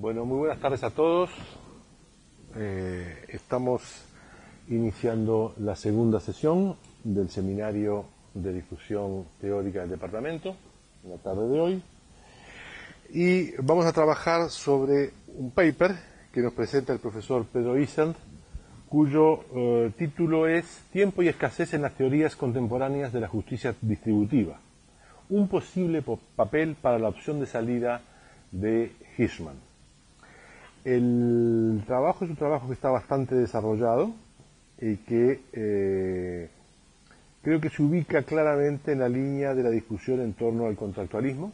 Bueno, muy buenas tardes a todos. Eh, estamos iniciando la segunda sesión del seminario de difusión teórica del departamento, en la tarde de hoy. Y vamos a trabajar sobre un paper que nos presenta el profesor Pedro Isand, cuyo eh, título es Tiempo y escasez en las teorías contemporáneas de la justicia distributiva. Un posible papel para la opción de salida de Hirschman. El trabajo es un trabajo que está bastante desarrollado y que eh, creo que se ubica claramente en la línea de la discusión en torno al contractualismo,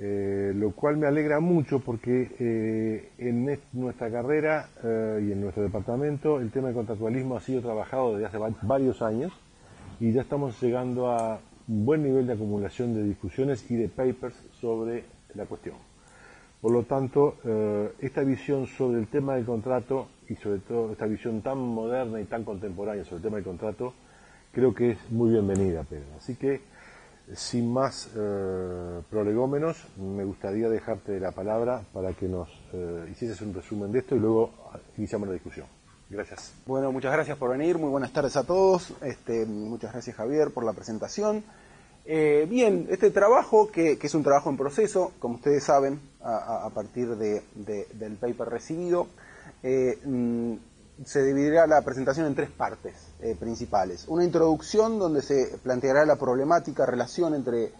eh, lo cual me alegra mucho porque eh, en nuestra carrera y en nuestro departamento el tema del contractualismo ha sido trabajado desde hace varios años y ya estamos llegando a un buen nivel de acumulación de discusiones y de papers sobre la cuestión. Por lo tanto, eh, esta visión sobre el tema del contrato y sobre todo esta visión tan moderna y tan contemporánea sobre el tema del contrato, creo que es muy bienvenida, Pedro. Así que, sin más eh, prolegómenos, me gustaría dejarte la palabra para que nos eh, hicieses un resumen de esto y luego iniciamos la discusión. Gracias. Bueno, muchas gracias por venir, muy buenas tardes a todos. Este, muchas gracias Javier por la presentación. Eh, bien, este trabajo, que, es un trabajo en proceso, como ustedes saben, a, partir del paper recibido, eh, mm, se dividirá la presentación en tres partes eh, principales. Una introducción donde se planteará la problemática relación entre,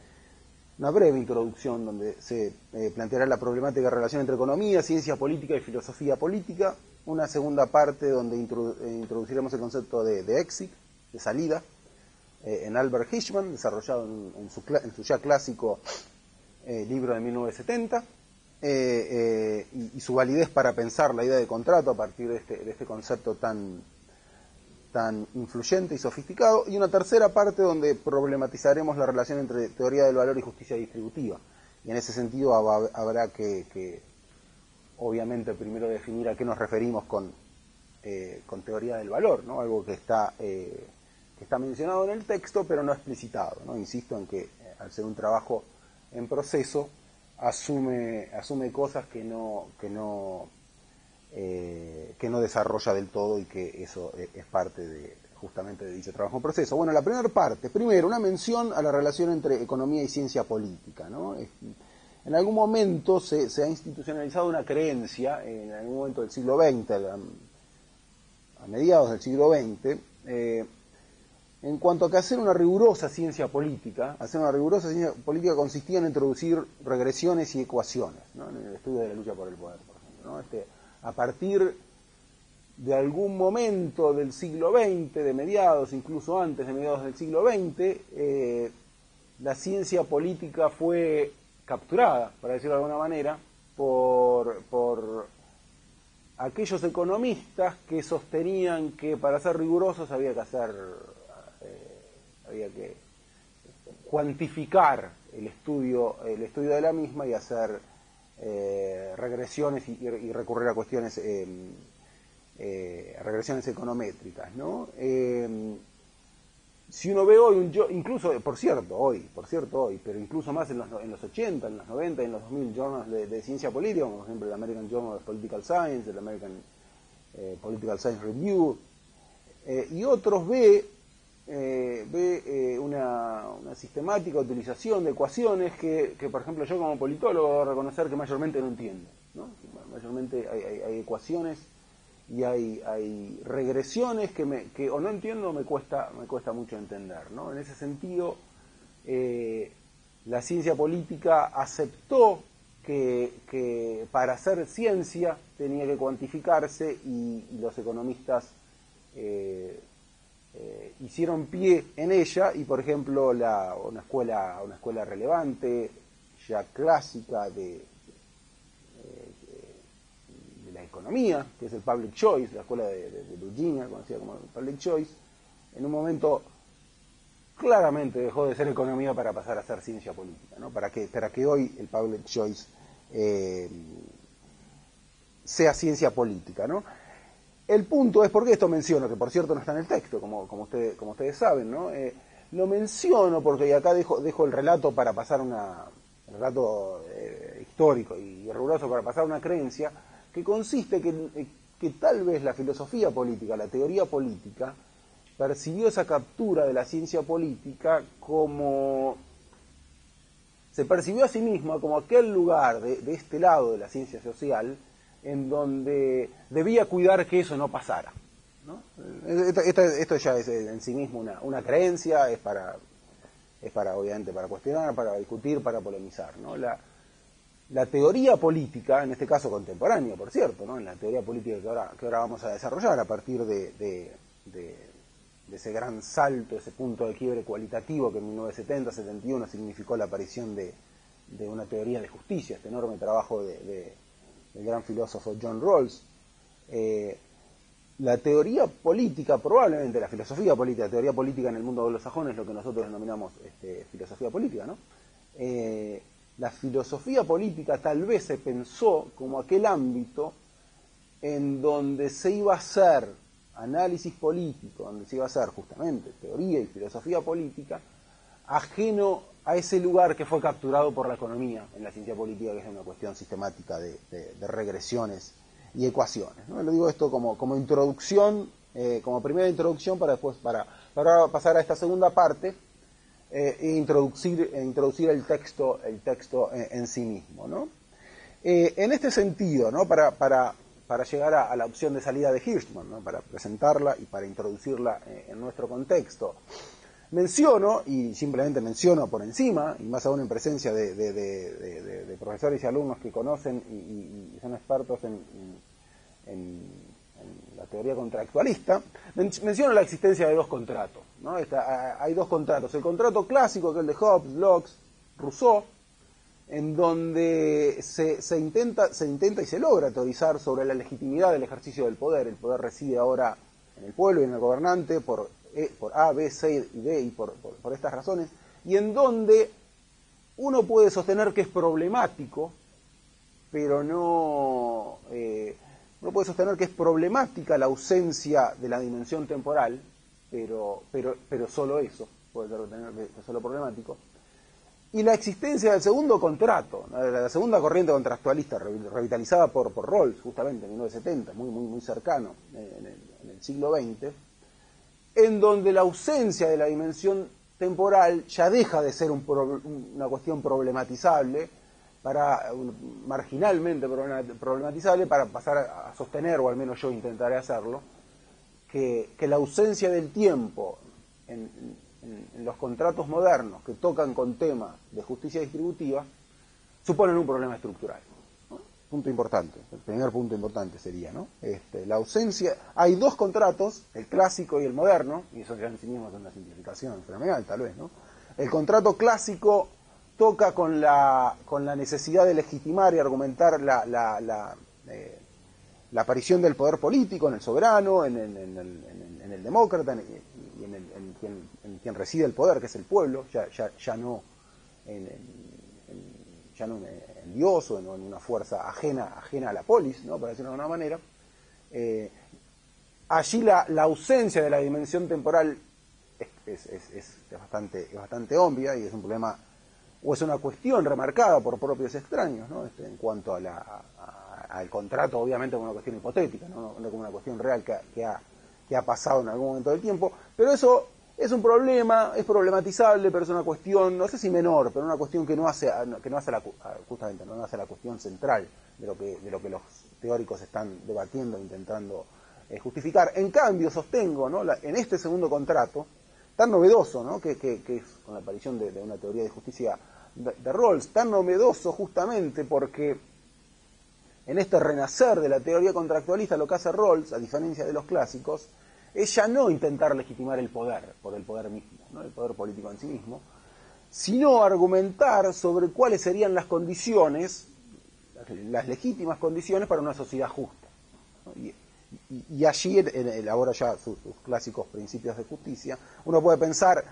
una breve introducción donde se planteará la problemática relación entre economía, ciencia política y filosofía política. Una segunda parte donde introduciremos el concepto de, de exit, de salida, eh, en Albert Hirschman, desarrollado en, su, ya clásico eh, libro de 1970, eh, y, su validez para pensar la idea de contrato a partir de este, este, concepto tan, tan influyente y sofisticado, y una tercera parte donde problematizaremos la relación entre teoría del valor y justicia distributiva. Y en ese sentido habrá que, obviamente, primero definir a qué nos referimos con, con teoría del valor, ¿no? algo que está que está mencionado en el texto, pero no explicitado. ¿no? Insisto en que eh, al ser un trabajo en proceso, asume, asume cosas que no, que no, eh, que no desarrolla del todo y que eso eh, es parte de, justamente de dicho trabajo en proceso. Bueno, la primera parte, primero, una mención a la relación entre economía y ciencia política. ¿no? En algún momento se, ha institucionalizado una creencia, en algún momento del siglo XX, a, mediados del siglo XX, en cuanto a que hacer una rigurosa ciencia política, hacer una rigurosa ciencia política consistía en introducir regresiones y ecuaciones, en el estudio de la lucha por el poder, por ejemplo. Este, a partir de algún momento del siglo XX, de mediados, incluso antes de mediados del siglo XX, eh, la ciencia política fue capturada, para decirlo de alguna manera, por, por aquellos economistas que sostenían que para ser rigurosos había que hacer había que cuantificar el estudio, el estudio de la misma y hacer eh, regresiones y, recurrir a cuestiones, eh, eh, regresiones econométricas, ¿no? si uno ve hoy, un, incluso, por cierto, hoy, por cierto, hoy, pero incluso más en los, en los 80, en los 90 en los 2000 journals de, ciencia política, como por ejemplo el American Journal of Political Science, el American Political Science Review, y otros ve eh, ve eh, una, sistemática utilización de ecuaciones que, por ejemplo, yo como politólogo debo reconocer que mayormente no entiendo. Mayormente hay, ecuaciones y hay, regresiones que, me, que o no entiendo o me cuesta, me cuesta mucho entender. ¿no? En ese sentido, eh, la ciencia política aceptó que, para hacer ciencia tenía que cuantificarse y, los economistas hicieron pie en ella y por ejemplo la, una escuela una escuela relevante ya clásica de, eh, de la economía que es el public choice la escuela de, de, conocida como public choice en un momento claramente dejó de ser economía para pasar a ser ciencia política ¿no? para que para que hoy el public choice eh, sea ciencia política ¿no? El punto es, porque esto menciono, que por cierto no está en el texto, como, como, como ustedes saben, ¿no? Eh, lo menciono porque acá dejo, dejo el relato para pasar una, el relato eh, histórico y riguroso para pasar una creencia, que consiste que, que tal vez la filosofía política, la teoría política, percibió esa captura de la ciencia política como se percibió a sí misma como aquel lugar de, este lado de la ciencia social en donde debía cuidar que eso no pasara. Esto, ya es en sí mismo una, creencia, es para, es para, obviamente, para cuestionar, para discutir, para polemizar. La, teoría política, en este caso contemporánea, por cierto, ¿no? en la teoría política que ahora, que ahora vamos a desarrollar a partir de de ese gran salto, ese punto de quiebre cualitativo que en 1970-71 significó la aparición de, una teoría de justicia, este enorme trabajo de, del gran filósofo John Rawls. Eh, la teoría política, probablemente la filosofía política, la teoría política en el mundo anglosajón es lo que nosotros denominamos este, filosofía política, ¿no? Eh, la filosofía política tal vez se pensó como aquel ámbito en donde se iba a hacer análisis político, donde se iba a hacer justamente teoría y filosofía política, ajeno a ese lugar que fue capturado por la economía en la ciencia política, que es una cuestión sistemática de, regresiones y ecuaciones. ¿no? Lo digo esto como, como introducción, eh, como primera introducción para después, para, para pasar a esta segunda parte eh, e introducir, e introducir el texto, el texto en, sí mismo. ¿no? Eh, en este sentido, ¿no? para, para para llegar a, la opción de salida de Hirschman, para presentarla y para introducirla en nuestro contexto. Menciono, y simplemente menciono por encima, y más aún en presencia de, profesores y alumnos que conocen y, son expertos en, la teoría contractualista, menciono la existencia de dos contratos. hay dos contratos. El contrato clásico, que es el de Hobbes, Locke, Rousseau, en donde se, intenta, se intenta y se logra teorizar sobre la legitimidad del ejercicio del poder. El poder reside ahora en el pueblo y en el gobernante por, e, por A, B, C y D y por, estas razones, y en donde uno puede sostener que es problemático, pero no... Eh, uno puede sostener que es problemática la ausencia de la dimensión temporal, pero, pero, pero solo eso puede tener que solo problemático. Y la existencia del segundo contrato, la segunda corriente contractualista revitalizada por, por Rawls justamente en 1970, muy, muy, muy cercano eh, en el, siglo XX, en donde la ausencia de la dimensión temporal ya deja de ser una cuestión problematizable, para marginalmente problematizable, para pasar a sostener, o al menos yo intentaré hacerlo, que, la ausencia del tiempo en, en, los contratos modernos que tocan con temas de justicia distributiva suponen un problema estructural. Punto importante, el primer punto importante sería, ¿no? Este, la ausencia, hay dos contratos, el clásico y el moderno, y eso ya en sí mismo una simplificación fenomenal tal vez, ¿no? El contrato clásico toca con la, con la necesidad de legitimar y argumentar la, la, la, eh, la aparición del poder político en el soberano, en, el, en el demócrata, en, en, quien, reside el poder, que es el pueblo, ya, ya, no, en, ya no en, Dios o en, una fuerza ajena, ajena a la polis, ¿no? para decirlo de alguna manera. Eh, allí la, ausencia de la dimensión temporal es, bastante, bastante obvia y es un problema, o es una cuestión remarcada por propios extraños, ¿no? Este, en cuanto a la, al contrato, obviamente como una cuestión hipotética, no, como una cuestión real que ha que ha pasado en algún momento del tiempo, pero eso es un problema, es problematizable, pero es una cuestión, no sé si menor, pero una cuestión que no hace, que no hace la, justamente no hace la cuestión central de lo que, de lo que los teóricos están debatiendo, intentando eh, justificar. En cambio, sostengo, ¿no? en este segundo contrato, tan novedoso, ¿no? que, es con la aparición de, una teoría de justicia de, de Rawls, tan novedoso justamente porque en este renacer de la teoría contractualista, lo que hace Rawls, a diferencia de los clásicos, es ya no intentar legitimar el poder por el poder mismo, ¿no? el poder político en sí mismo, sino argumentar sobre cuáles serían las condiciones, las legítimas condiciones para una sociedad justa. Y, allí elabora ya sus, clásicos principios de justicia. Uno puede pensar,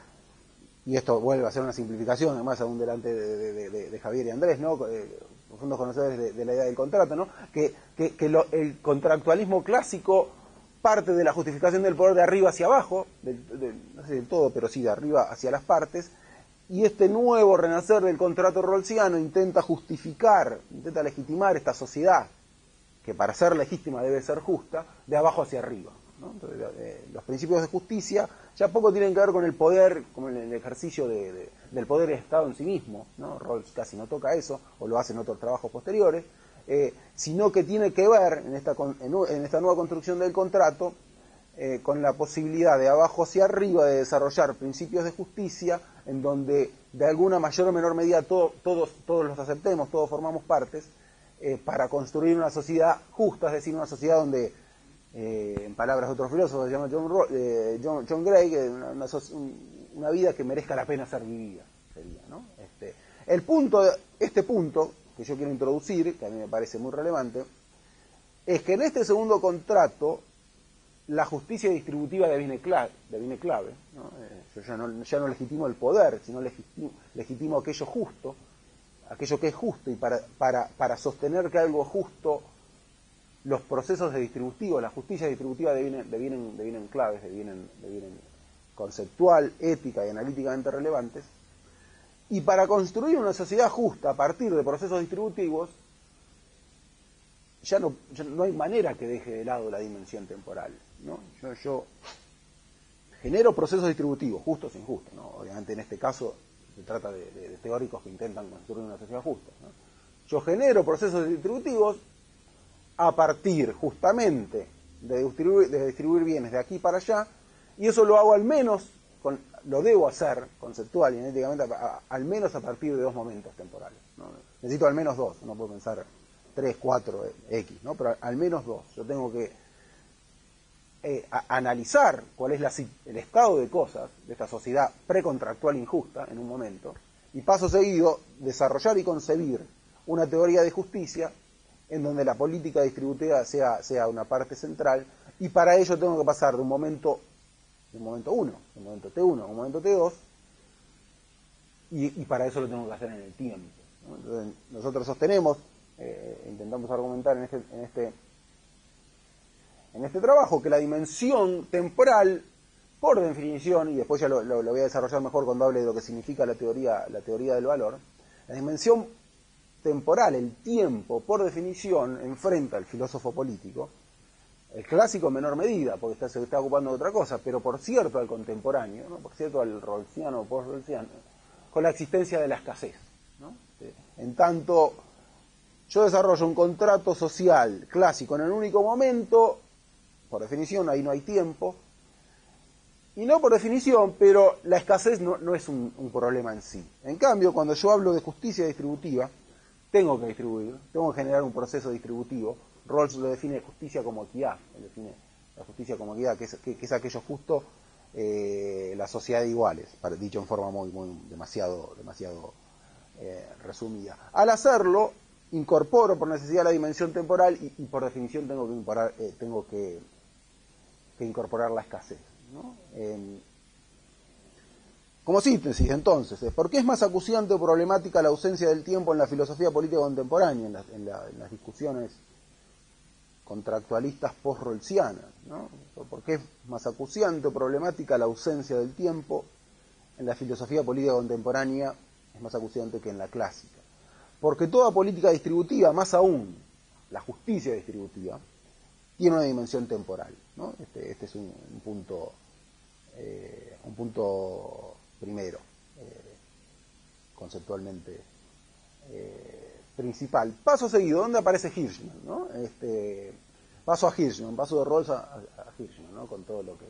y esto vuelve a ser una simplificación, además aún delante de, Javier y Andrés, ¿no? Eh, profundos conocedores de, la idea del contrato, ¿no? que, el contractualismo clásico parte de la justificación del poder de arriba hacia abajo, no sé del todo, pero sí de arriba hacia las partes, y este nuevo renacer del contrato rolsiano intenta justificar, intenta legitimar esta sociedad, que para ser legítima debe ser justa, de abajo hacia arriba. Los principios de justicia ya poco tienen que ver con el poder, como el ejercicio del poder del Estado en sí mismo, ¿no? Rawls casi no toca eso, o lo hace en otros trabajos posteriores, eh, sino que tiene que ver en esta, en esta nueva construcción del contrato eh, con la posibilidad de abajo hacia arriba de desarrollar principios de justicia en donde de alguna mayor o menor medida todos, todos los aceptemos, todos formamos partes, eh, para construir una sociedad justa, es decir, una sociedad donde, en palabras de otros filósofos, se llama John, John, Gray, una, una, vida que merezca la pena ser vivida. Sería, ¿no? este, el punto, este punto que yo quiero introducir, que a mí me parece muy relevante, es que en este segundo contrato la justicia distributiva deviene clave. Clave eh, yo ya no, ya no, legitimo el poder, sino legitimo, aquello justo, aquello que es justo, y para, para, para sostener que algo justo, los procesos de distributivo, la justicia distributiva devienen, devienen, devienen claves, devienen, devienen conceptual, ética y analíticamente relevantes. Y para construir una sociedad justa a partir de procesos distributivos, ya no, no hay manera que deje de lado la dimensión temporal. ¿no? Yo, genero procesos distributivos, justos e injustos. ¿no? Obviamente en este caso se trata de, teóricos que intentan construir una sociedad justa. Yo genero procesos distributivos a partir justamente de distribuir, de distribuir bienes de aquí para allá, y eso lo hago al menos, con, lo debo hacer conceptual y genéticamente, al menos a partir de dos momentos temporales. Necesito al menos dos, no puedo pensar 3, 4, X, ¿no? pero al menos dos. Yo tengo que eh, analizar cuál es el estado de cosas de esta sociedad precontractual injusta en un momento, y paso seguido desarrollar y concebir una teoría de justicia en donde la política distributiva sea, sea una parte central, y para ello tengo que pasar de un momento un momento 1, de un momento T1 a un momento T2, y, para eso lo tengo que hacer en el tiempo. nosotros sostenemos eh, intentamos argumentar en este, en este, en este trabajo, que la dimensión temporal, por definición, y después ya lo, voy a desarrollar mejor cuando hable de lo que significa la teoría, la teoría del valor, la dimensión temporal, el tiempo, por definición, enfrenta al filósofo político, el clásico en menor medida, porque está, se está ocupando de otra cosa, pero por cierto al contemporáneo, ¿no? por cierto al rolciano o post-rolciano, con la existencia de la escasez. ¿no? En tanto yo desarrollo un contrato social clásico en el único momento, por definición ahí no hay tiempo, y no por definición, pero la escasez no, es un, problema en sí. En cambio, cuando yo hablo de justicia distributiva, tengo que distribuir, tengo que generar un proceso distributivo. Rawls lo define justicia como equidad, define la justicia como equidad, que es, aquello justo, eh, la sociedad de iguales, dicho en forma muy, muy demasiado, demasiado eh, resumida. Al hacerlo, incorporo por necesidad la dimensión temporal y, por definición tengo que, incorporar, eh, tengo que, incorporar la escasez. como síntesis, entonces, ¿por qué es más acuciante o problemática la ausencia del tiempo en la filosofía política contemporánea, en, las discusiones contractualistas post-rolsianas? ¿Por qué es más acuciante o problemática la ausencia del tiempo en la filosofía política contemporánea? Es más acuciante que en la clásica. Porque toda política distributiva, más aún la justicia distributiva, tiene una dimensión temporal. Este, este, es un, punto, eh, un punto primero, eh, conceptualmente eh, principal. Paso seguido, ¿dónde aparece Hirschman? Este, paso a Hirschman, paso de Rawls a, Hirschman, con todo lo que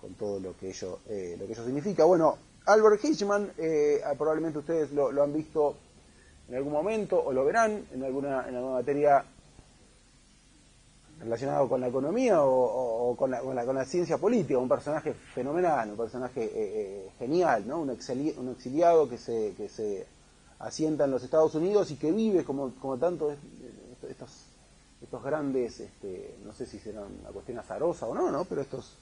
con todo lo que ello, lo que ello significa. Bueno, Albert Hirschman, probablemente ustedes lo han visto en algún momento, o lo verán en alguna, en alguna materia relacionada con la economía o, con, la, con, la, ciencia política, un personaje fenomenal, un personaje eh, eh, genial, ¿no? un, exiliado que se, que se asienta en los Estados Unidos y que vive como, como tanto estos, estos grandes, este, no sé si será una cuestión azarosa o no, ¿no? pero estos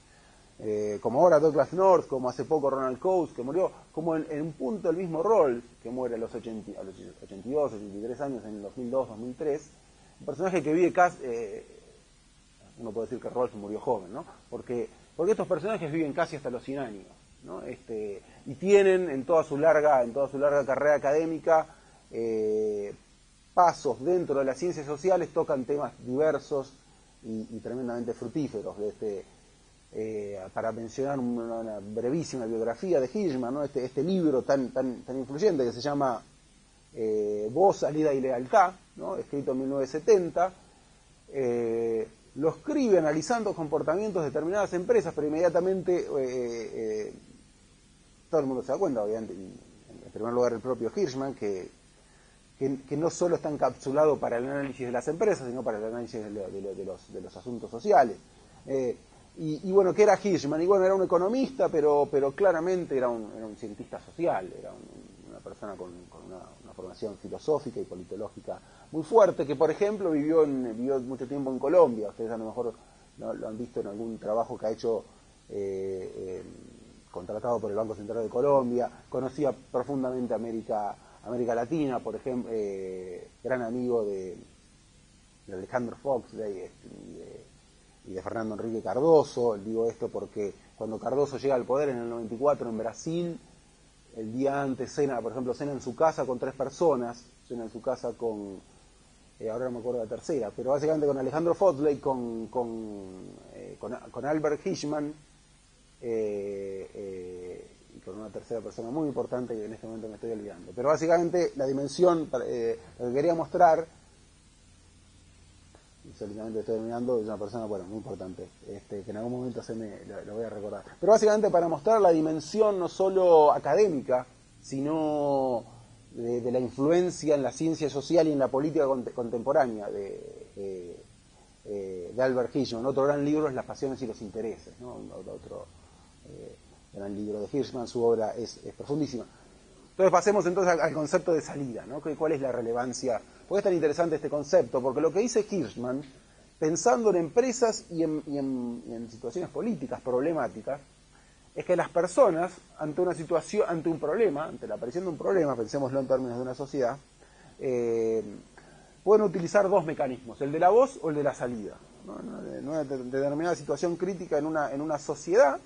eh, como ahora Douglas North, como hace poco Ronald Coase, que murió, como en, un punto el mismo rol, que muere a los, 80, a los 82, 83 años, en el 2002, 2003, un personaje que vive casi, eh, uno puede decir que Rolf murió joven, ¿no? Porque, porque estos personajes viven casi hasta los 100 años, ¿no? Este, y tienen en toda su larga, en toda su larga carrera académica eh, pasos dentro de las ciencias sociales, tocan temas diversos y, tremendamente fructíferos. Este, eh, para mencionar una, brevísima biografía de Hirschman, ¿no? este, este libro tan, tan, tan influyente que se llama eh, Voz, Salida y Lealtad, ¿no? escrito en 1970, eh, lo escribe analizando comportamientos de determinadas empresas, pero inmediatamente todo el mundo se da cuenta, obviamente, en primer lugar el propio Hirschman, que, que, no solo está encapsulado para el análisis de las empresas, sino para el análisis de, los, de los, asuntos sociales. Eh, y, bueno, ¿qué era Hirschman? Y bueno, era un economista, pero, pero claramente era un, era cientista social, era una persona con, una, formación filosófica y politológica muy fuerte, que por ejemplo vivió, vivió mucho tiempo en Colombia, ustedes a lo mejor lo han visto en algún trabajo que ha hecho eh, eh, contratado por el Banco Central de Colombia, conocía profundamente América América Latina, por ejemplo, eh, gran amigo de, Alejandro Fox de, y de Fernando Enrique Cardoso. Digo esto porque cuando Cardoso llega al poder en el 94 en Brasil, el día antes cena, por ejemplo, cena en su casa con tres personas, cena en su casa con, eh, ahora no me acuerdo la tercera, pero básicamente con Alejandro Foxley, con, con, eh, con, Albert Hirschman, con una tercera persona muy importante que en este momento me estoy olvidando. Pero básicamente la dimensión, eh, lo que quería mostrar, y solamente estoy terminando, es una persona, bueno, muy importante, este, que en algún momento se me lo, voy a recordar. Pero básicamente para mostrar la dimensión no solo académica, sino de, la influencia en la ciencia social y en la política contemporánea de, eh, de Albert Hirschman. Otro gran libro es Las pasiones y los intereses, ¿no? otro, eh, gran libro de Hirschman, su obra es, profundísima. Entonces pasemos entonces al, concepto de salida, ¿no? ¿Cuál es la relevancia? ¿Por qué es tan interesante este concepto? Porque lo que dice Hirschman, pensando en empresas y en, situaciones políticas problemáticas, es que las personas, ante una situación, ante un problema, ante la aparición de un problema, pensémoslo en términos de una sociedad, eh, pueden utilizar dos mecanismos, el de la voz o el de la salida. En una determinada situación crítica en una, en una sociedad,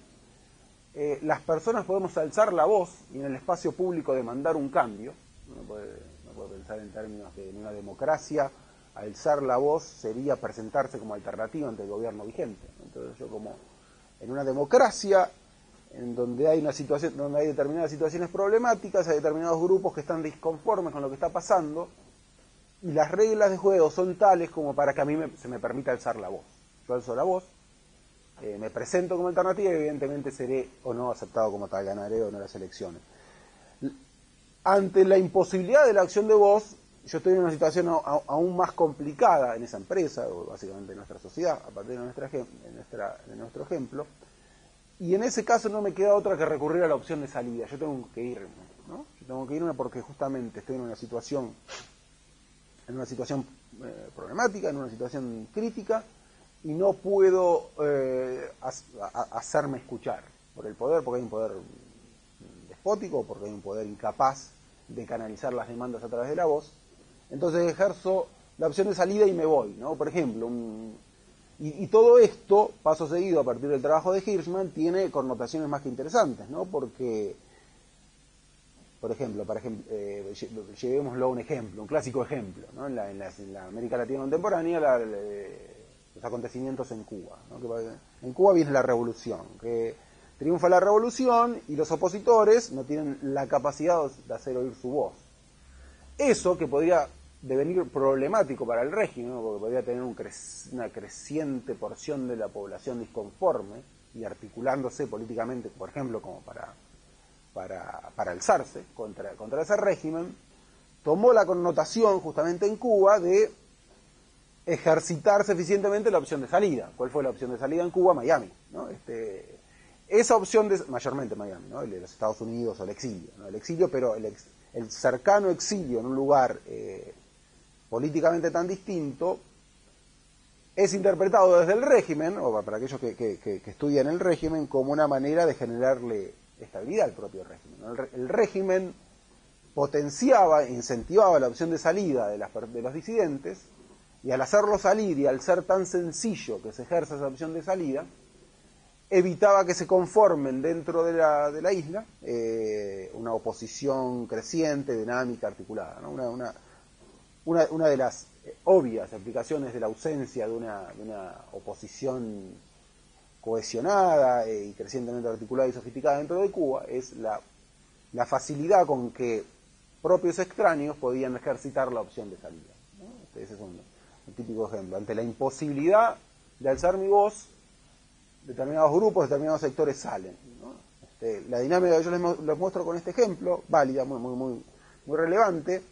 eh, las personas podemos alzar la voz y en el espacio público demandar un cambio. Uno puede, pensar en términos de una democracia, alzar la voz sería presentarse como alternativa ante el gobierno vigente. Entonces yo como en una democracia en donde hay una situación, donde hay determinadas situaciones problemáticas, hay determinados grupos que están disconformes con lo que está pasando, y las reglas de juego son tales como para que a mí se me permita alzar la voz. Yo alzo la voz, eh, me presento como alternativa y evidentemente seré o no aceptado como tal, ganaré o no las elecciones. Ante la imposibilidad de la acción de voz, yo estoy en una situación aún más complicada en esa empresa, o básicamente en nuestra sociedad, a partir de, nuestra, de nuestro ejemplo, y en ese caso no me queda otra que recurrir a la opción de salida. Yo tengo que irme, ¿no? Yo tengo que irme porque justamente estoy en una situación, en una situación eh, problemática, en una situación crítica, y no puedo eh, hacerme escuchar por el poder, porque hay un poder despótico, porque hay un poder incapaz de canalizar las demandas a través de la voz. Entonces ejerzo la opción de salida y me voy, ¿no? Por ejemplo, y, todo esto, paso seguido a partir del trabajo de Hirschman, tiene connotaciones más que interesantes, ¿no? Porque, por ejemplo, para eh, llevémoslo a un ejemplo, un clásico ejemplo, ¿no? En la, América Latina contemporánea, la, los acontecimientos en Cuba. en Cuba viene la revolución, que triunfa la revolución y los opositores no tienen la capacidad de hacer oír su voz. Eso que podría devenir problemático para el régimen, porque podría tener una creciente porción de la población disconforme y articulándose políticamente, por ejemplo, como para, para, alzarse contra ese régimen, tomó la connotación justamente en Cuba de ejercitar suficientemente la opción de salida. ¿Cuál fue la opción de salida en Cuba? Miami. ¿no? Este, esa opción de, mayormente Miami, ¿no? los Estados Unidos o el exilio. ¿no? El exilio, pero el, cercano exilio en un lugar eh, políticamente tan distinto, es interpretado desde el régimen, o para aquellos que, que, estudian el régimen, como una manera de generarle estabilidad al propio régimen. El, el, régimen potenciaba, incentivaba la opción de salida de, las, de los disidentes, y al hacerlo salir y al ser tan sencillo que se ejerza esa opción de salida, evitaba que se conformen dentro de la, de la isla eh, una oposición creciente, dinámica, articulada. Una, de las obvias aplicaciones de la ausencia de una, oposición cohesionada y crecientemente articulada y sofisticada dentro de Cuba es la, facilidad con que propios extraños podían ejercitar la opción de salida. Este, ese es un, un típico ejemplo. Ante la imposibilidad de alzar mi voz, determinados grupos, determinados sectores salen. Este, la dinámica que yo les, les, muestro con este ejemplo, válida, muy, muy, muy, muy relevante,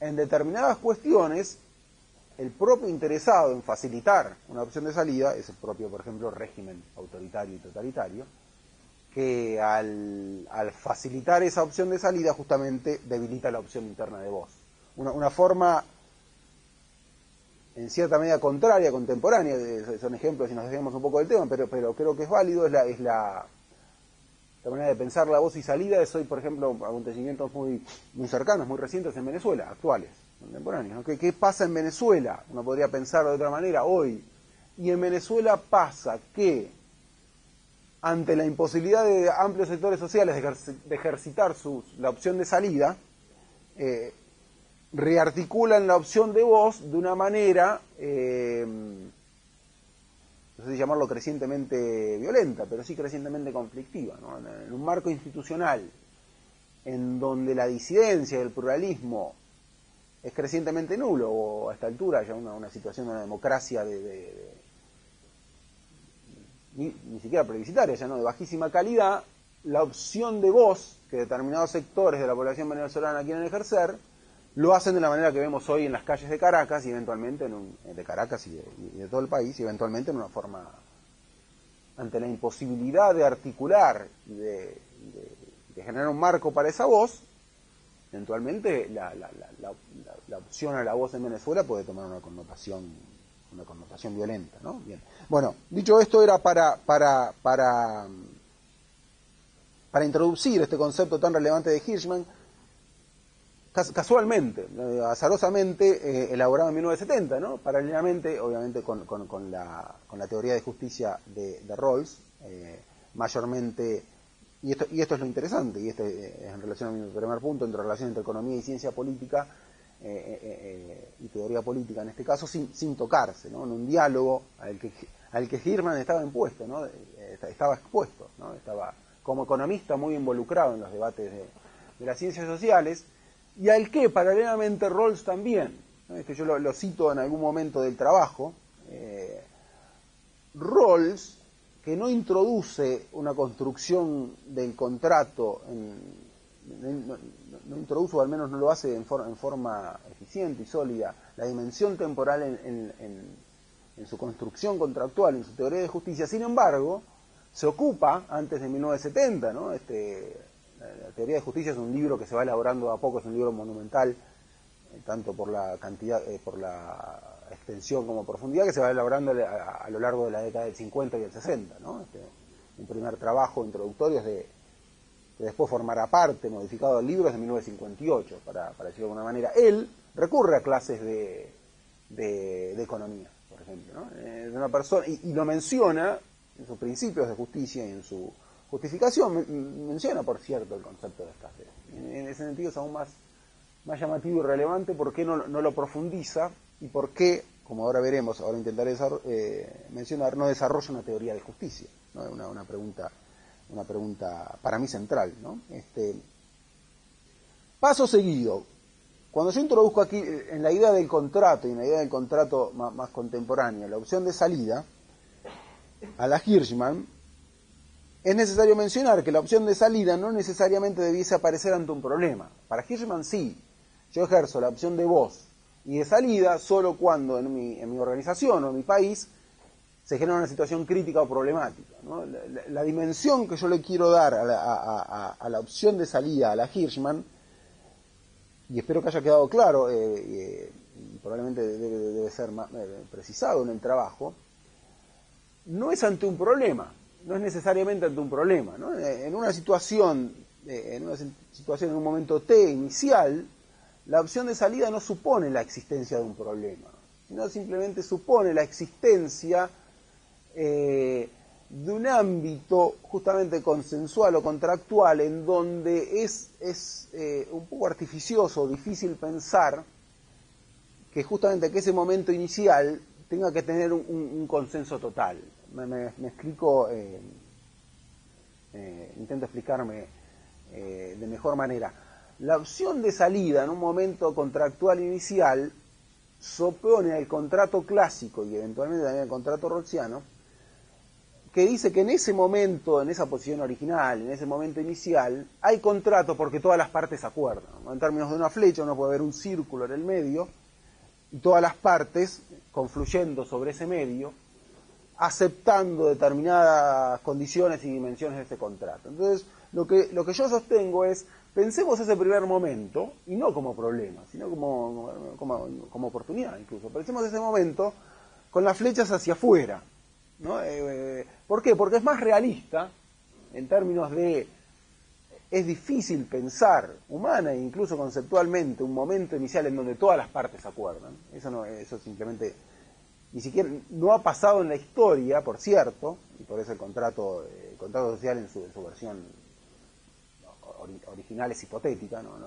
en determinadas cuestiones, el propio interesado en facilitar una opción de salida es el propio, por ejemplo, régimen autoritario y totalitario, que al, al facilitar esa opción de salida justamente debilita la opción interna de voz. Una, una forma en cierta medida contraria, contemporánea, son ejemplos si nos dejamos un poco del tema, pero, pero creo que es válido, es la, es la, la manera de pensar la voz y salida, es hoy, por ejemplo, acontecimientos muy, muy cercanos, muy recientes en Venezuela, actuales, contemporáneos. ¿no? ¿Qué, ¿Qué pasa en Venezuela? Uno podría pensarlo de otra manera hoy. Y en Venezuela pasa que ante la imposibilidad de amplios sectores sociales de, ejerc ejercitar su, la opción de salida, eh, rearticulan la opción de voz de una manera, eh, no sé si llamarlo crecientemente violenta, pero sí crecientemente conflictiva, en un marco institucional en donde la disidencia y el pluralismo es crecientemente nulo, o a esta altura ya una, situación de una democracia de, ni, siquiera plebiscitaria, ya no de bajísima calidad, la opción de voz que determinados sectores de la población venezolana quieren ejercer, lo hacen de la manera que vemos hoy en las calles de Caracas y eventualmente en un, de Caracas y de, y de, todo el país y eventualmente en una forma ante la imposibilidad de articular y de generar un marco para esa voz eventualmente la, la, la, la, opción a la voz en Venezuela puede tomar una connotación una connotación violenta ¿no? bien bueno dicho esto era para para para para introducir este concepto tan relevante de Hirschman casualmente, eh, azarosamente, eh, elaborado en 1970, ¿no? paralelamente, obviamente, con, la, teoría de justicia de, Rawls, eh, mayormente, y esto, y esto es lo interesante, y este es en relación a mi primer punto, entre relación entre economía y ciencia política, y teoría política en este caso, sin, sin tocarse, ¿no? en un diálogo al que, al que Hirman estaba impuesto, ¿no? estaba expuesto, ¿no? estaba como economista muy involucrado en los debates de, de las ciencias sociales, y al que paralelamente Rawls también, ¿no? este yo lo, cito en algún momento del trabajo, eh, Rawls, que no introduce una construcción del contrato, en, no, introduce o al menos no lo hace en, for, en forma eficiente y sólida, la dimensión temporal en su construcción contractual, en su teoría de justicia, sin embargo, se ocupa antes de 1970, ¿no? Este, la teoría de justicia es un libro que se va elaborando a poco, es un libro monumental, eh, tanto por la cantidad, eh, por la extensión como profundidad, que se va elaborando a, a, lo largo de la década del 50 y el 60. ¿no? Este, un primer trabajo introductorio es de, que después formará parte, modificado del libro, es de 1958, para, para decirlo de alguna manera. Él recurre a clases de, de, economía, por ejemplo, ¿no? eh, de una persona, y, y lo menciona en sus principios de justicia y en su justificación menciona, por cierto, el concepto de escasez. En ese sentido es aún más, más llamativo y relevante por qué no, no lo profundiza y por qué, como ahora veremos, ahora intentaré eh, mencionar, no desarrolla una teoría de justicia. ¿no? Una, una, pregunta, una pregunta para mí central. ¿no? Este, paso seguido. Cuando yo introduzco aquí eh, en la idea del contrato y en la idea del contrato más, más contemporánea, la opción de salida, a la Hirschman, es necesario mencionar que la opción de salida no necesariamente debiese aparecer ante un problema. Para Hirschman sí, yo ejerzo la opción de voz y de salida solo cuando en mi, en mi organización o en mi país se genera una situación crítica o problemática. La, dimensión que yo le quiero dar a la, a, la, opción de salida a la Hirschman, y espero que haya quedado claro, eh, eh, probablemente debe, debe ser más, eh, precisado en el trabajo, no es ante un problema, no es necesariamente ante un problema. ¿no? En una situación, en una situación, en un momento T inicial, la opción de salida no supone la existencia de un problema, sino simplemente supone la existencia eh, de un ámbito justamente consensual o contractual en donde es, es eh, un poco artificioso, difícil pensar que justamente que ese momento inicial tenga que tener un, consenso total. Me, explico, eh, eh, intento explicarme de mejor manera. La opción de salida en un momento contractual inicial se al contrato clásico y eventualmente también al contrato roxiano, que dice que en ese momento, en esa posición original, en ese momento inicial, hay contrato porque todas las partes acuerdan. En términos de una flecha, uno puede ver un círculo en el medio y todas las partes confluyendo sobre ese medio, aceptando determinadas condiciones y dimensiones de ese contrato. Entonces, lo que, lo que yo sostengo es pensemos ese primer momento, y no como problema, sino como, como, oportunidad incluso. Pensemos ese momento con las flechas hacia afuera. ¿no? Eh, ¿Por qué? Porque es más realista en términos de... Es difícil pensar, humana e incluso conceptualmente, un momento inicial en donde todas las partes acuerdan. Eso, no, eso simplemente ni siquiera no ha pasado en la historia, por cierto, y por eso el contrato, el contrato social en su, en su versión original es hipotética, no,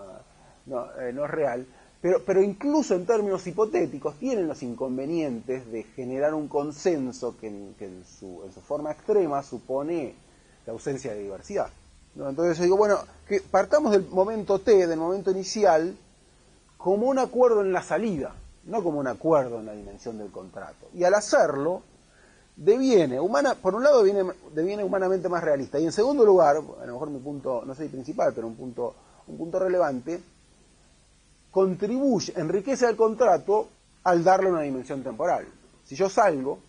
no, eh, no, es real, pero, pero incluso en términos hipotéticos tienen los inconvenientes de generar un consenso que, en, su, en, su, forma extrema supone la ausencia de diversidad. Entonces yo digo, bueno, que partamos del momento T, del momento inicial, como un acuerdo en la salida, no como un acuerdo en la dimensión del contrato. Y al hacerlo, deviene, por un lado deviene, humanamente más realista y en segundo lugar, a lo mejor mi punto, no sé si principal, pero un punto, un punto relevante, contribuye, enriquece al contrato al darle una dimensión temporal. Si yo salgo,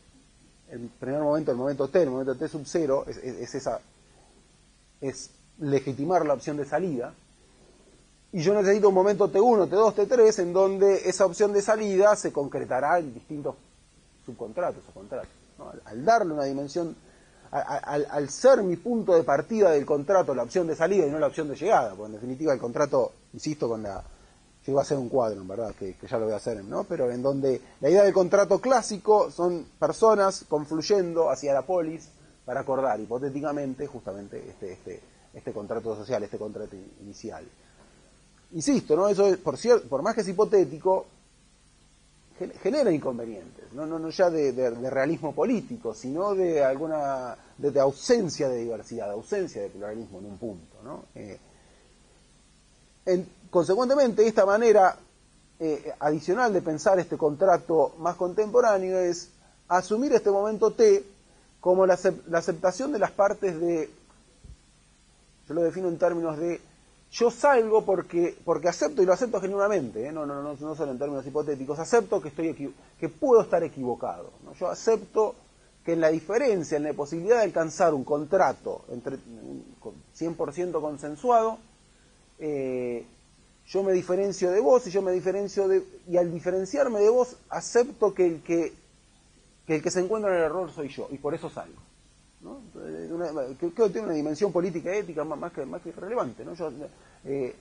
el primer momento, el momento T, el momento T sub cero, es, es esa, es legitimar la opción de salida, y yo necesito un momento T1, T2, T3, en donde esa opción de salida se concretará en distintos subcontratos o contratos al, darle una dimensión, al, ser mi punto de partida del contrato la opción de salida y no la opción de llegada, porque en definitiva el contrato, insisto, con la, iba a hacer un cuadro, en verdad, que, ya lo voy a hacer, ¿no? Pero en donde la idea del contrato clásico son personas confluyendo hacia la polis para acordar hipotéticamente justamente este, este, este contrato social, este contrato inicial. Insisto, ¿no? Eso por, más que es hipotético, genera inconvenientes, no, ya de, realismo político, sino de alguna de, ausencia de diversidad, ausencia de pluralismo en un punto. ¿no? Eh, consecuentemente, esta manera eh, adicional de pensar este contrato más contemporáneo es asumir este momento T como la aceptación de las partes de, yo lo defino en términos de yo salgo porque, porque acepto, y lo acepto genuinamente, ¿eh? no, no, no, no, solo en términos hipotéticos, acepto que, estoy que puedo estar equivocado. Yo acepto que en la diferencia, en la posibilidad de alcanzar un contrato entre 100% consensuado, eh, yo me diferencio de vos y yo me diferencio de... Y al diferenciarme de vos, acepto que el que, que, el que se encuentra en el error soy yo, y por eso salgo. ¿No? que tiene una dimensión política ética más, que, más que relevante. ¿no? Yo eh,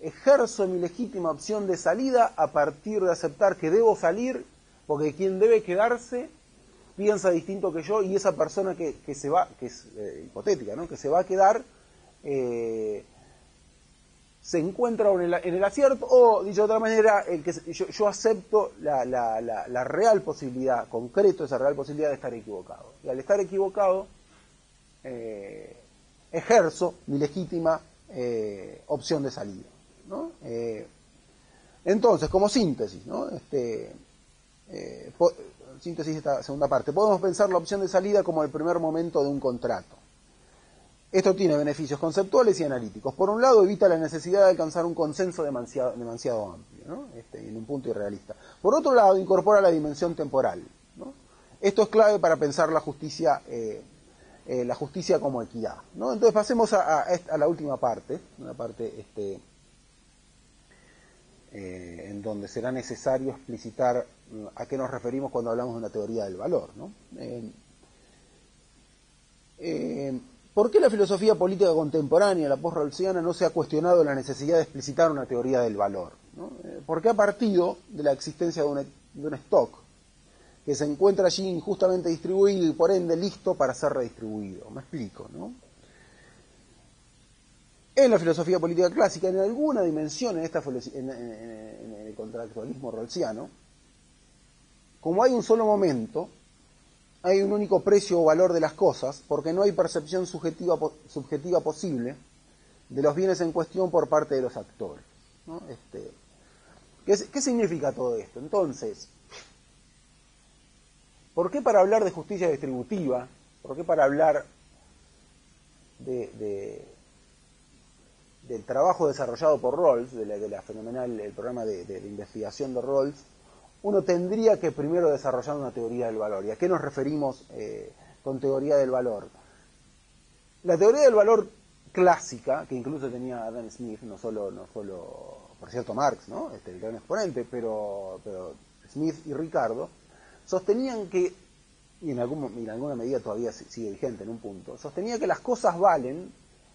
ejerzo mi legítima opción de salida a partir de aceptar que debo salir, porque quien debe quedarse piensa distinto que yo y esa persona que, que se va, que es eh, hipotética, ¿no? que se va a quedar, eh, se encuentra en el, acierto o, dicho de otra manera, el que yo, yo acepto la, la, la, real posibilidad, concreto esa real posibilidad de estar equivocado. Y al estar equivocado, eh, ejerzo mi legítima eh, opción de salida. Eh, entonces, como síntesis, ¿no? este, síntesis de esta segunda parte, podemos pensar la opción de salida como el primer momento de un contrato. Esto tiene beneficios conceptuales y analíticos. Por un lado, evita la necesidad de alcanzar un consenso demasiado, amplio, ¿no? este, en un punto irrealista. Por otro lado, incorpora la dimensión temporal. Esto es clave para pensar la justicia, eh, eh, la justicia como equidad. Entonces pasemos a, a, la última parte, una parte este, eh, en donde será necesario explicitar mm, a qué nos referimos cuando hablamos de una teoría del valor. ¿no? ¿Por qué la filosofía política contemporánea, la post-Rawlsiana, no se ha cuestionado la necesidad de explicitar una teoría del valor? Eh, Porque ha partido de la existencia de un, stock que se encuentra allí injustamente distribuido y por ende listo para ser redistribuido. Me explico, ¿no? En la filosofía política clásica, en alguna dimensión en, esta, el contractualismo rolsiano, como hay un solo momento, hay un único precio o valor de las cosas, porque no hay percepción subjetiva, subjetiva posible de los bienes en cuestión por parte de los actores. Este, ¿qué, ¿Qué significa todo esto? Entonces, ¿por qué para hablar de justicia distributiva, por qué para hablar de, del trabajo desarrollado por Rawls, de la, fenomenal, el programa de, investigación de Rawls, uno tendría que primero desarrollar una teoría del valor. ¿Y a qué nos referimos eh, con teoría del valor? La teoría del valor clásica, que incluso tenía Adam Smith, no solo, no solo por cierto Marx, ¿no? este, el gran exponente, pero, pero Smith y Ricardo, sostenían que, y en, algún, alguna medida todavía sigue vigente en un punto, sostenía que las cosas valen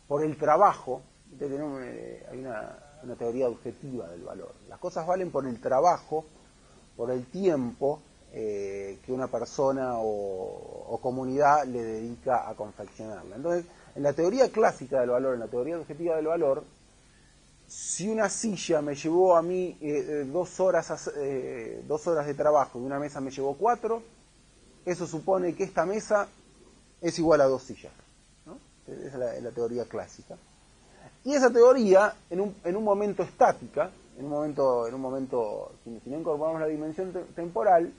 por el trabajo eh, hay una, teoría objetiva del valor. Las cosas valen por el trabajo, por el tiempo eh, que una persona o, comunidad le dedica a confeccionarla. Entonces, en la teoría clásica del valor, en la teoría objetiva del valor, si una silla me llevó a mí eh, dos, horas, dos horas de trabajo y una mesa me llevó cuatro, eso supone que esta mesa es igual a dos sillas. Esa es la teoría clásica. Y esa teoría, en un, en un momento estática, en un momento, en un momento si, no incorporamos la dimensión temporal,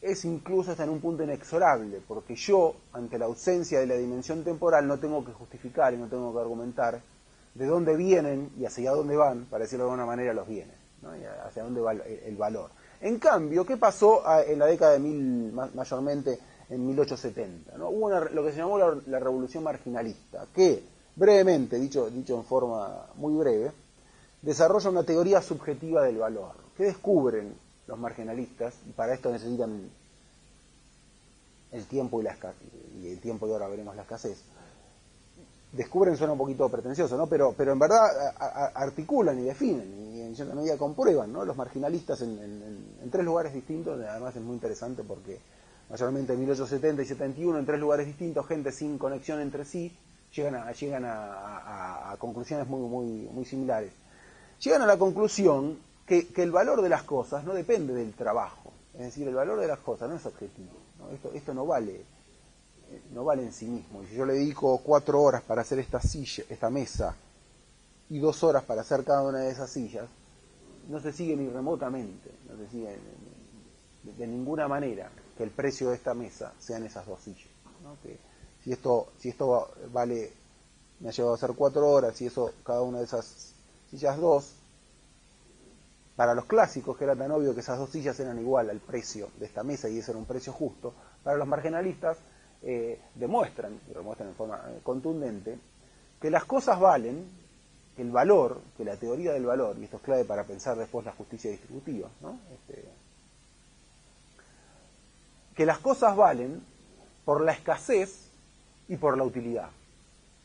es incluso hasta en un punto inexorable, porque yo, ante la ausencia de la dimensión temporal, no tengo que justificar y no tengo que argumentar de dónde vienen y hacia dónde van, para decirlo de alguna manera, los bienes, y hacia dónde va el, valor. En cambio, ¿qué pasó en la década de mil, mayormente en 1870? ¿no? Hubo lo que se llamó la, la revolución marginalista, que brevemente, dicho, dicho en forma muy breve, desarrolla una teoría subjetiva del valor. ¿Qué descubren los marginalistas? Y para esto necesitan el tiempo y, la y el tiempo y ahora veremos la escasez. Descubren suena un poquito pretencioso, ¿no? Pero, pero en verdad articulan y definen y en cierta medida comprueban, ¿no? Los marginalistas en, tres lugares distintos, además es muy interesante porque mayormente en 1870 y 71 en tres lugares distintos, gente sin conexión entre sí, llegan a, llegan a, conclusiones muy, muy, muy similares. Llegan a la conclusión que, el valor de las cosas no depende del trabajo. Es decir, el valor de las cosas no es objetivo. Esto, esto no vale eh, no vale en sí mismo. Si yo le dedico cuatro horas para hacer esta silla, esta mesa, y dos horas para hacer cada una de esas sillas, no se sigue ni remotamente, no se sigue de, ninguna manera que el precio de esta mesa sean esas dos sillas si esto, si esto vale, me ha llevado a hacer cuatro horas y eso, cada una de esas sillas dos, para los clásicos, que era tan obvio que esas dos sillas eran igual al precio de esta mesa y ese era un precio justo, para los marginalistas eh, demuestran, y lo demuestran en forma eh, contundente, que las cosas valen, que el valor, que la teoría del valor, y esto es clave para pensar después la justicia distributiva, este, que las cosas valen por la escasez y por la utilidad.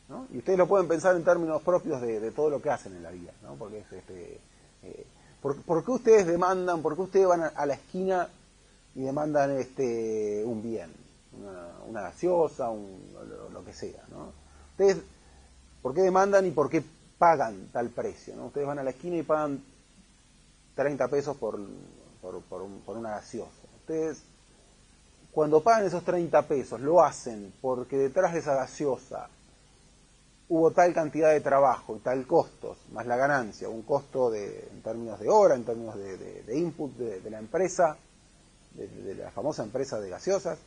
¿No? Y ustedes lo pueden pensar en términos propios de, todo lo que hacen en la vida, ¿no? Porque es este, eh, ¿por, qué ustedes demandan, por qué ustedes van a, la esquina y demandan este un bien, una, gaseosa, un, lo, que sea, ¿no? Ustedes, ¿por qué demandan y por qué pagan tal precio? ¿no? Ustedes van a la esquina y pagan 30 pesos por, por, por una gaseosa. Ustedes cuando pagan esos 30 pesos, lo hacen porque detrás de esa gaseosa hubo tal cantidad de trabajo y tal costos, más la ganancia, un costo de, en términos de hora, en términos de, input de, la empresa, de, la famosa empresa de gaseosas,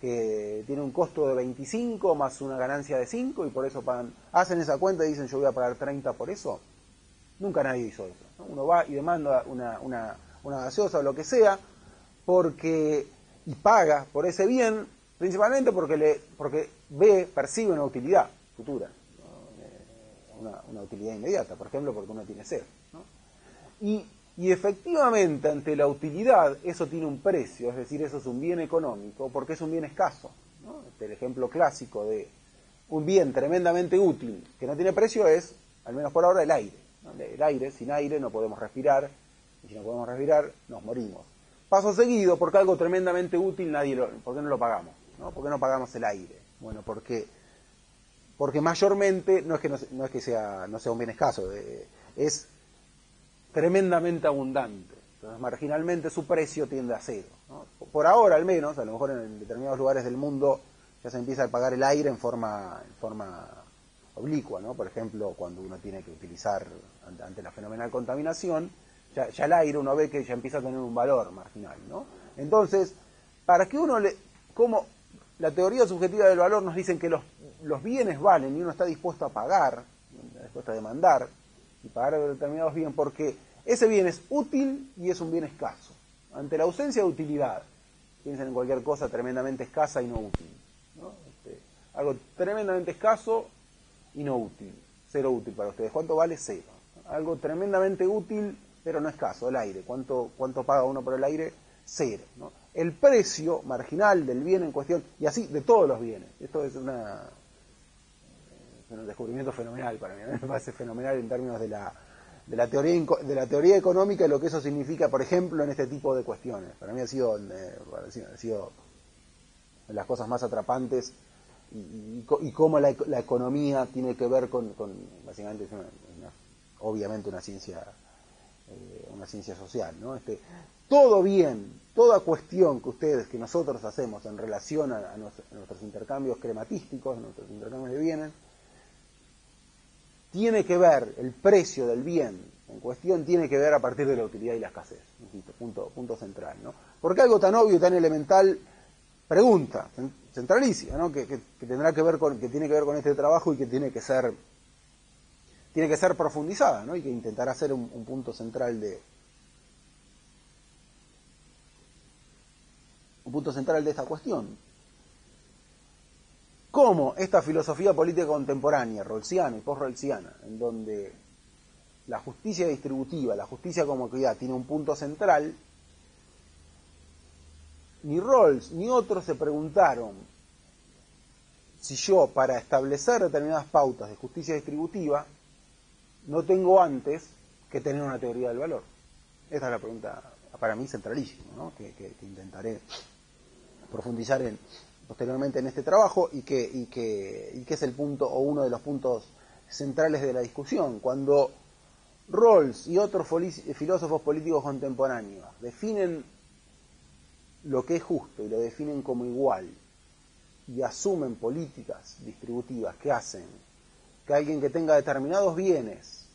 que tiene un costo de 25 más una ganancia de 5 y por eso pagan, hacen esa cuenta y dicen yo voy a pagar 30 por eso. Nunca nadie hizo eso. Uno va y demanda una, una, una gaseosa o lo que sea porque y paga por ese bien, principalmente porque, le, porque ve, percibe una utilidad futura, una, utilidad inmediata, por ejemplo, porque uno tiene sed. Y, efectivamente, ante la utilidad, eso tiene un precio, es decir, eso es un bien económico, porque es un bien escaso. Este, el ejemplo clásico de un bien tremendamente útil que no tiene precio es, al menos por ahora, el aire. El aire, sin aire no podemos respirar, y si no podemos respirar, nos morimos. paso seguido, porque algo tremendamente útil, nadie lo, ¿por qué no lo pagamos? ¿Por qué no pagamos el aire? Bueno, porque, porque mayormente, no es que, no, es que sea, no sea un bien escaso, eh, es tremendamente abundante. Entonces, marginalmente su precio tiende a cero. Por ahora, al menos, a lo mejor en determinados lugares del mundo ya se empieza a pagar el aire en forma, en forma oblicua, ¿no? Por ejemplo, cuando uno tiene que utilizar ante, la fenomenal contaminación, ya, el aire uno ve que ya empieza a tener un valor marginal, ¿no? Entonces, para que uno le, como la teoría subjetiva del valor nos dicen que los, los bienes valen y uno está dispuesto a pagar, dispuesto a demandar y pagar determinados bienes porque ese bien es útil y es un bien escaso. Ante la ausencia de utilidad, piensen en cualquier cosa tremendamente escasa y no útil. Este, algo tremendamente escaso y no útil. Cero útil para ustedes. ¿Cuánto vale? Cero. Algo tremendamente útil, pero no escaso, el aire. ¿Cuánto, cuánto paga uno por el aire? Cero. El precio marginal del bien en cuestión, y así de todos los bienes. Esto es una, un descubrimiento fenomenal para mí. Me parece fenomenal en términos de la, de la teoría de la teoría económica y lo que eso significa, por ejemplo, en este tipo de cuestiones. Para mí ha sido, eh, ha sido de las cosas más atrapantes y, cómo la, economía tiene que ver con, básicamente, obviamente una ciencia, eh, una ciencia social, ¿no? Este, todo bien, toda cuestión que ustedes, que nosotros hacemos en relación a, nuestros intercambios crematísticos, nuestros intercambios de bienes, tiene que ver, el precio del bien en cuestión tiene que ver a partir de la utilidad y la escasez, punto, punto central, ¿no? Porque algo tan obvio, tan elemental, pregunta centralísima, ¿no? Que, tendrá que ver con, que tiene que ver con este trabajo y que tiene que ser, tiene que ser profundizada, ¿no? Y que intentará ser un, punto central de, un punto central de esta cuestión. ¿Cómo esta filosofía política contemporánea, rolsiana y post-rolsiana, en donde la justicia distributiva, la justicia como equidad, tiene un punto central, ni Rawls ni otros se preguntaron si yo, para establecer determinadas pautas de justicia distributiva, no tengo antes que tener una teoría del valor. Esta es la pregunta para mí centralísima, ¿no? que, intentaré profundizar en, posteriormente en este trabajo y que, y, que, y que es el punto o uno de los puntos centrales de la discusión. Cuando Rawls y otros filósofos políticos contemporáneos definen lo que es justo y lo definen como igual y asumen políticas distributivas que hacen que alguien que tenga determinados bienes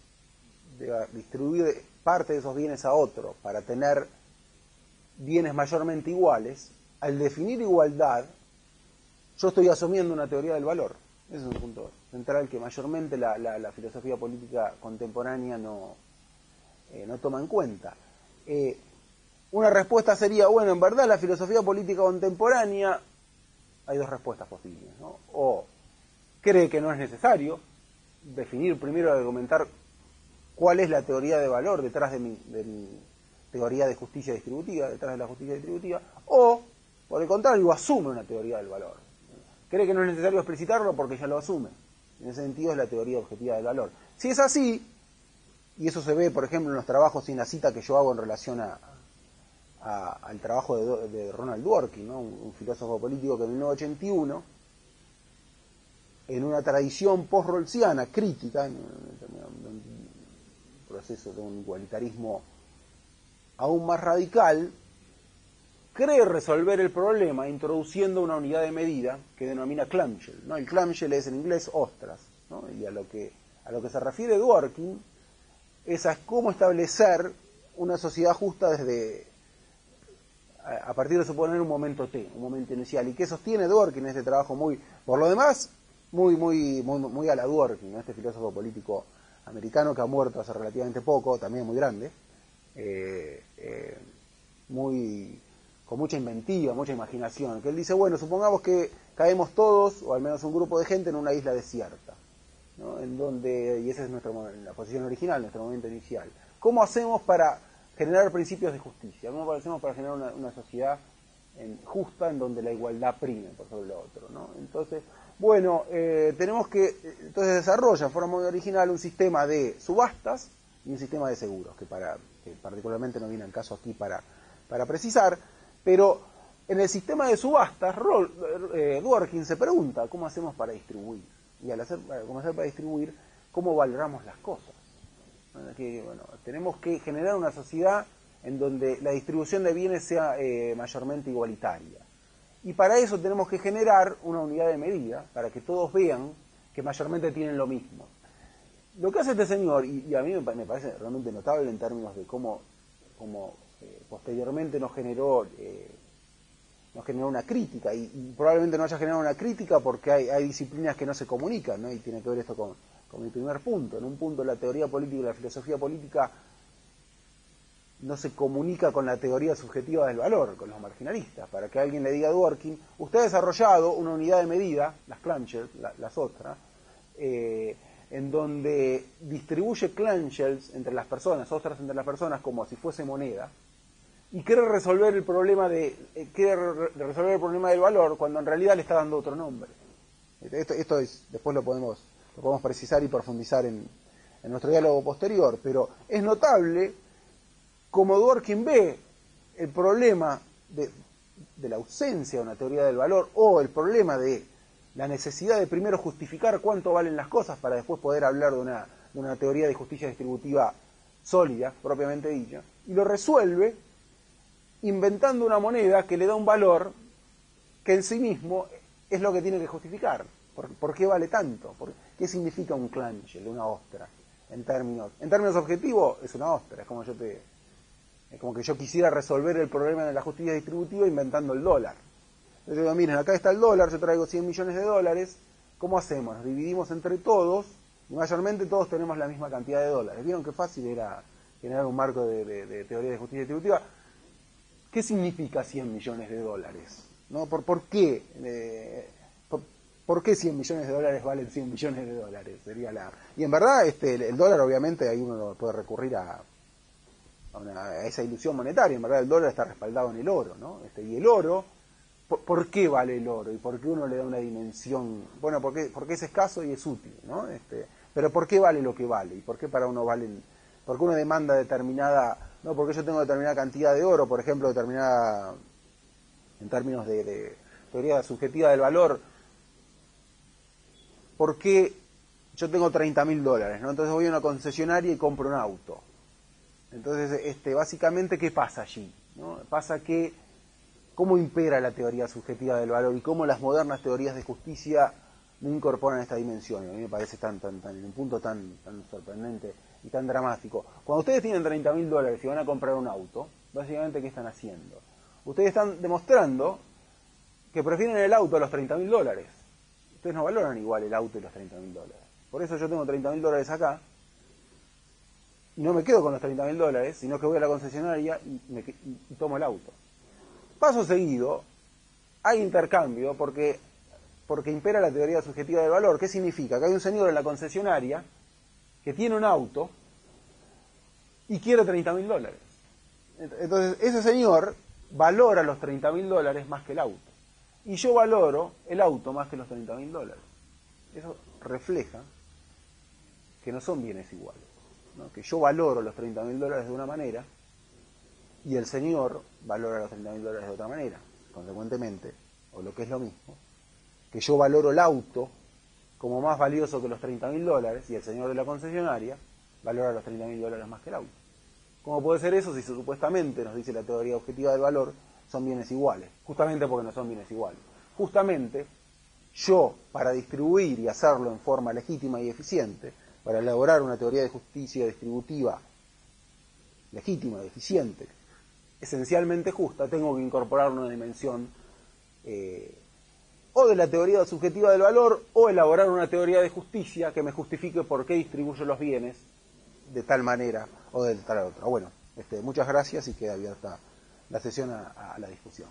deba distribuir parte de esos bienes a otro para tener bienes mayormente iguales, al definir igualdad, yo estoy asumiendo una teoría del valor. Ese es un punto central que mayormente la, filosofía política contemporánea no, eh, no toma en cuenta. Eh, una respuesta sería, bueno, en verdad la filosofía política contemporánea, hay dos respuestas posibles, ¿no? O cree que no es necesario definir primero, argumentar cuál es la teoría de valor detrás de mi, teoría de justicia distributiva, detrás de la justicia distributiva, o, por el contrario, asume una teoría del valor. Cree que no es necesario explicitarlo porque ya lo asume. En ese sentido es la teoría objetiva del valor. Si es así, y eso se ve, por ejemplo, en los trabajos y en la cita que yo hago en relación a, al trabajo de, Ronald Dworkin, un, filósofo político que en 1981, en una tradición post-rolsiana crítica, en un proceso de un igualitarismo aún más radical, cree resolver el problema introduciendo una unidad de medida que denomina clamshell. ¿no? El clamshell es en inglés ostras, y a lo, que, a lo que se refiere Dworkin es a cómo establecer una sociedad justa desde a partir de suponer un momento T, un momento inicial, y que sostiene Dworkin en este trabajo muy, por lo demás, muy, muy, muy, muy a la Dworkin, este filósofo político americano que ha muerto hace relativamente poco, también muy grande, eh, eh, muy, con mucha inventiva, mucha imaginación, que él dice, bueno, supongamos que caemos todos, o al menos un grupo de gente, en una isla desierta, en donde, y esa es nuestra, la posición original, nuestro momento inicial. ¿Cómo hacemos para generar principios de justicia. ¿Cómo hacemos para generar una, sociedad justa en donde la igualdad prime por sobre lo otro? ¿no? Entonces, bueno, eh, tenemos que, entonces desarrolla en forma muy original un sistema de subastas y un sistema de seguros, que, para, que particularmente no viene al caso aquí para para precisar, pero en el sistema de subastas, eh, Dworkin se pregunta cómo hacemos para distribuir. Y al hacer, cómo hacer para distribuir, cómo valoramos las cosas. Que, bueno, tenemos que generar una sociedad en donde la distribución de bienes sea eh, mayormente igualitaria. Y para eso tenemos que generar una unidad de medida, para que todos vean que mayormente tienen lo mismo. Lo que hace este señor, y, a mí me, parece realmente notable en términos de cómo, eh, posteriormente nos generó nos generó una crítica y, probablemente no haya generado una crítica porque hay, disciplinas que no se comunican, ¿no? Y tiene que ver esto con, mi primer punto. En un punto la teoría política y la filosofía política no se comunica con la teoría subjetiva del valor, con los marginalistas. Para que alguien le diga a Dworkin, usted ha desarrollado una unidad de medida, las clamshells, las otras, eh, en donde distribuye clamshells entre las personas, ostras entre las personas, como si fuese moneda, y quiere resolver el problema de eh, quiere resolver el problema del valor cuando en realidad le está dando otro nombre. Esto, esto es, después lo podemos, lo podemos precisar y profundizar en, en nuestro diálogo posterior, pero es notable como Dworkin ve el problema de, de la ausencia de una teoría del valor o el problema de la necesidad de primero justificar cuánto valen las cosas para después poder hablar de una, de una teoría de justicia distributiva sólida, propiamente dicha, y lo resuelve inventando una moneda que le da un valor que en sí mismo es lo que tiene que justificar. ¿Por, qué vale tanto? ¿Qué significa un de una ostra? En términos, en términos objetivos es una ostra, es como yo te, es como que yo quisiera resolver el problema de la justicia distributiva inventando el dólar. Yo digo, miren, acá está el dólar, yo traigo 100 millones de dólares, ¿cómo hacemos? Dividimos entre todos y mayormente todos tenemos la misma cantidad de dólares. ¿Vieron qué fácil era generar un marco de teoría de justicia distributiva? ¿Qué significa 100 millones de dólares? ¿Por, qué? Eh, por, qué 100 millones de dólares valen 100 millones de dólares? Sería la... Y en verdad, este, el, dólar obviamente ahí uno puede recurrir a, esa ilusión monetaria. En verdad el dólar está respaldado en el oro, ¿no? Este, y el oro, por, qué vale el oro? ¿Y por qué uno le da una dimensión? Bueno, porque, porque es escaso y es útil, ¿no? Este, pero ¿por qué vale lo que vale? ¿Y por qué para uno valen... Porque uno demanda determinada no, porque yo tengo determinada cantidad de oro, por ejemplo, determinada, en términos de, teoría subjetiva del valor, ¿por qué yo tengo 30 mil dólares? ¿no? Entonces voy a una concesionaria y compro un auto. Entonces, este, básicamente, ¿qué pasa allí? Pasa que, ¿cómo impera la teoría subjetiva del valor y cómo las modernas teorías de justicia no incorporan esta dimensión? a mí me parece tan, tan, tan, un punto tan sorprendente y tan dramático. Cuando ustedes tienen 30 mil dólares y van a comprar un auto, básicamente, ¿qué están haciendo? Ustedes están demostrando que prefieren el auto a los 30 mil dólares. Ustedes no valoran igual el auto y los 30 mil dólares. Por eso yo tengo 30 mil dólares acá y no me quedo con los 30 mil dólares, sino que voy a la concesionaria y, y tomo el auto. Paso seguido, hay intercambio porque, porque impera la teoría subjetiva del valor. ¿Qué significa? Que hay un señor en la concesionaria que tiene un auto y quiere 30 mil dólares. Entonces, ese señor valora los 30 mil dólares más que el auto. Y yo valoro el auto más que los 30 mil dólares. Eso refleja que no son bienes iguales. Que yo valoro los 30 mil dólares de una manera y el señor valora los 30 mil dólares de otra manera. Consecuentemente, o lo que es lo mismo, que yo valoro el auto como más valioso que los 30 mil dólares y el señor de la concesionaria valora los 30 mil dólares más que el auto. ¿Cómo puede ser eso si supuestamente, nos dice la teoría objetiva del valor, son bienes iguales? Justamente porque no son bienes iguales. Justamente yo, para distribuir y hacerlo en forma legítima y eficiente, para elaborar una teoría de justicia distributiva legítima y eficiente, esencialmente justa, tengo que incorporar una dimensión eh, o de la teoría subjetiva del valor o elaborar una teoría de justicia que me justifique por qué distribuyo los bienes de tal manera o de tal otra. Bueno, este, muchas gracias y queda abierta la sesión a la discusión.